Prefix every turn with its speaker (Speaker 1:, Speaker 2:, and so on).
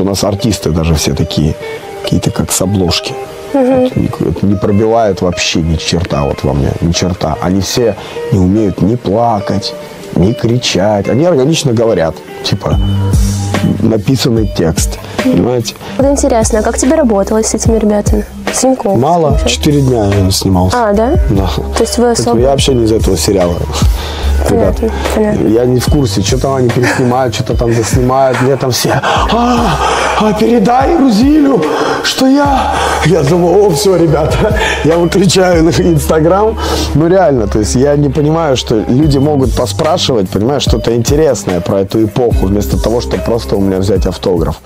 Speaker 1: вот у нас артисты даже все такие, какие-то как с обложки. Вот не- пробивает вообще ни черта вот во мне, ни черта. Они все не умеют ни плакать, ни кричать. Они органично говорят, типа написанный текст, понимаете?
Speaker 2: Вот интересно, а как тебе работалось с этими ребятами? С Тинькофф?
Speaker 1: Мало, четыре дня я снимался.
Speaker 2: А, да?
Speaker 1: Да.
Speaker 2: То есть вы особо...
Speaker 1: Я вообще не из этого сериала. Ребят,
Speaker 2: Понятно, понятно.
Speaker 1: я не в курсе, что там они переснимают, что-то там заснимают, мне там все, а, а передай Рузилю, что я... Я думаю, о, все, ребята, я выключаю на Инстаграм. Ну, реально, то есть я не понимаю, что люди могут поспрашивать, понимаешь, что-то интересное про эту эпоху, вместо того, чтобы просто у меня взять автограф.